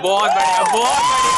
Boa, Maria, boa!